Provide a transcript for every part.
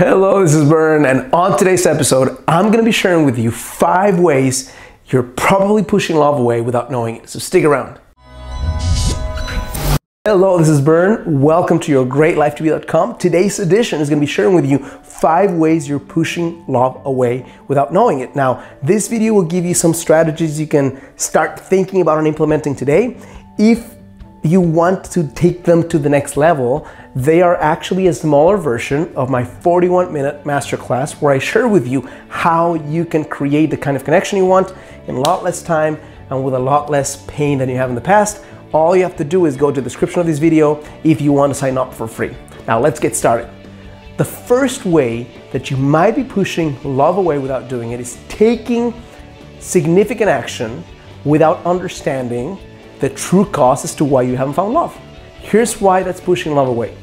Hello, this is Bern, and on today's episode, I'm going to be sharing with you five ways you're probably pushing love away without knowing it. So stick around. Hello, this is Bern. Welcome to your greatlifetobe.com. Today's edition is going to be sharing with you five ways you're pushing love away without knowing it. Now, this video will give you some strategies you can start thinking about and implementing today. If you want to take them to the next level, they are actually a smaller version of my 41 minute masterclass where I share with you how you can create the kind of connection you want in a lot less time and with a lot less pain than you have in the past. All you have to do is go to the description of this video if you want to sign up for free. Now let's get started. The first way that you might be pushing love away without doing it is taking significant action without understanding the true cause as to why you haven't found love. Here's why that's pushing love away.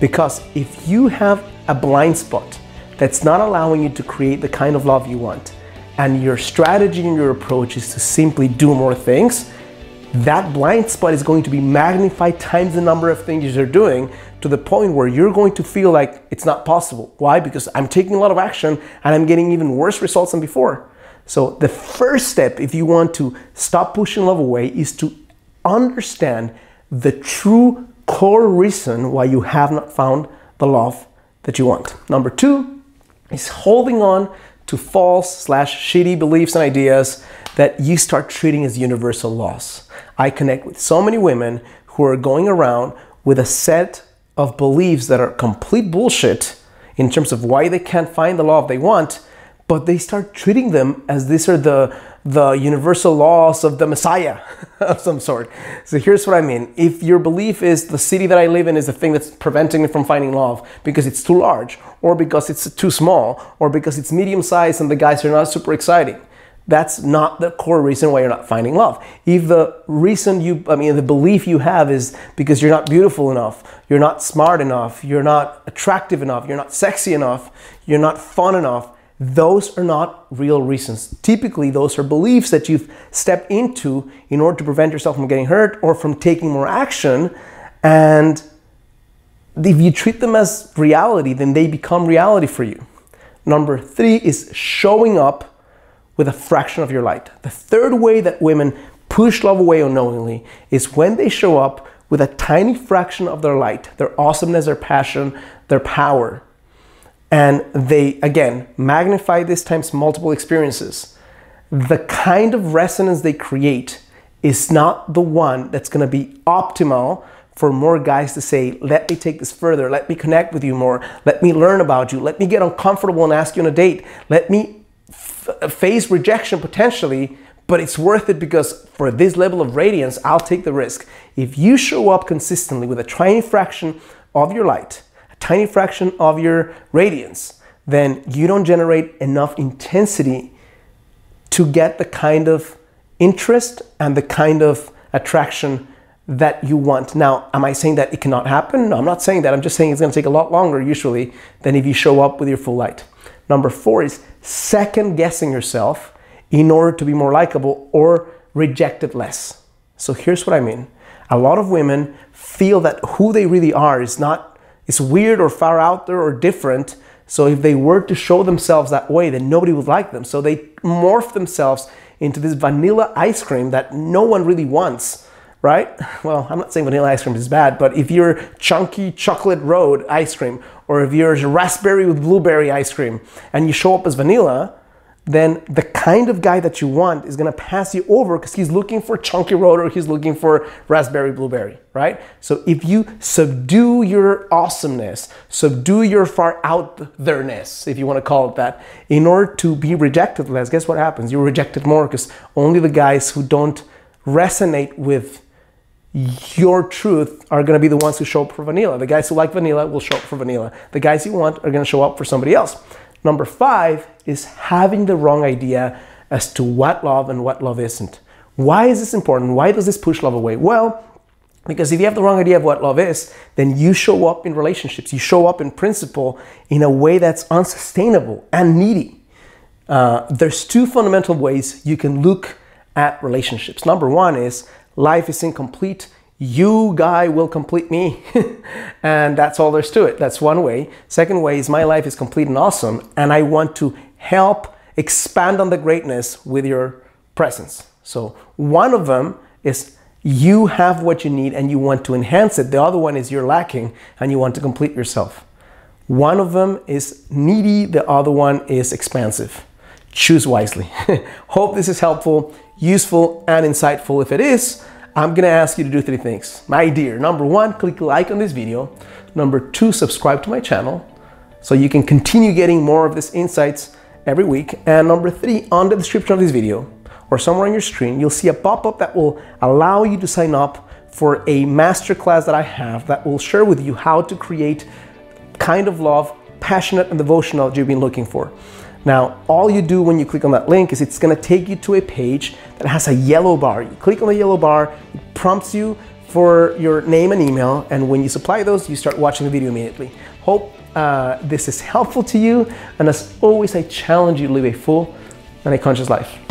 Because if you have a blind spot that's not allowing you to create the kind of love you want, and your strategy and your approach is to simply do more things, that blind spot is going to be magnified times the number of things you're doing to the point where you're going to feel like it's not possible. Why? Because I'm taking a lot of action and I'm getting even worse results than before. So, the first step, if you want to stop pushing love away, is to understand the true core reason why you have not found the love that you want. Number two is holding on to false slash shitty beliefs and ideas that you start treating as universal laws. I connect with so many women who are going around with a set of beliefs that are complete bullshit in terms of why they can't find the love they want, but they start treating them as these are the the universal laws of the Messiah of some sort. So here's what I mean. If your belief is the city that I live in is the thing that's preventing me from finding love because it's too large, or because it's too small, or because it's medium sized and the guys are not super exciting, that's not the core reason why you're not finding love. If the reason you, I mean, the belief you have is because you're not beautiful enough, you're not smart enough, you're not attractive enough, you're not sexy enough, you're not fun enough, those are not real reasons. Typically, those are beliefs that you've stepped into in order to prevent yourself from getting hurt or from taking more action. And if you treat them as reality, then they become reality for you. Number three is showing up with a fraction of your light. The third way that women push love away unknowingly is when they show up with a tiny fraction of their light, their awesomeness, their passion, their power and they again magnify this times multiple experiences. The kind of resonance they create is not the one that's going to be optimal for more guys to say let me take this further. Let me connect with you more. Let me learn about you. Let me get uncomfortable and ask you on a date. Let me face rejection potentially but it's worth it because for this level of radiance i'll take the risk. If you show up consistently with a tiny fraction of your light tiny fraction of your radiance, then you don't generate enough intensity to get the kind of interest and the kind of attraction that you want. Now, am I saying that it cannot happen? No, I'm not saying that. I'm just saying it's going to take a lot longer usually than if you show up with your full light. Number four is second guessing yourself in order to be more likable or rejected less. So here's what I mean. A lot of women feel that who they really are is not it's weird or far out there or different. So if they were to show themselves that way, then nobody would like them. So they morph themselves into this vanilla ice cream that no one really wants, right? Well, I'm not saying vanilla ice cream is bad, but if you're chunky chocolate road ice cream, or if you're raspberry with blueberry ice cream, and you show up as vanilla, then the kind of guy that you want is gonna pass you over because he's looking for chunky road or he's looking for raspberry blueberry, right? So if you subdue your awesomeness, subdue your far out there-ness, if you wanna call it that, in order to be rejected less, guess what happens? You're rejected more because only the guys who don't resonate with your truth are going to be the ones who show up for vanilla. The guys who like vanilla will show up for vanilla. The guys you want are going to show up for somebody else. Number five is having the wrong idea as to what love and what love isn't. Why is this important? Why does this push love away? Well, because if you have the wrong idea of what love is, then you show up in relationships, you show up in principle in a way that's unsustainable and needy. Uh, there's two fundamental ways you can look at relationships. Number one is life is incomplete you guy will complete me. and that's all there's to it. That's one way. Second way is my life is complete and awesome, and I want to help expand on the greatness with your presence. So one of them is you have what you need and you want to enhance it. The other one is you're lacking and you want to complete yourself. One of them is needy, the other one is expansive. Choose wisely. Hope this is helpful, useful, and insightful. If it is, I'm gonna ask you to do three things. My dear, number one, click like on this video. Number two, subscribe to my channel so you can continue getting more of these insights every week. And number three, on the description of this video or somewhere on your screen, you'll see a pop-up that will allow you to sign up for a masterclass that I have that will share with you how to create kind of love, passionate and devotional that you've been looking for. Now, all you do when you click on that link is it's gonna take you to a page that has a yellow bar. You click on the yellow bar, it prompts you for your name and email, and when you supply those, you start watching the video immediately. Hope uh, this is helpful to you, and as always, I challenge you to live a full and a conscious life.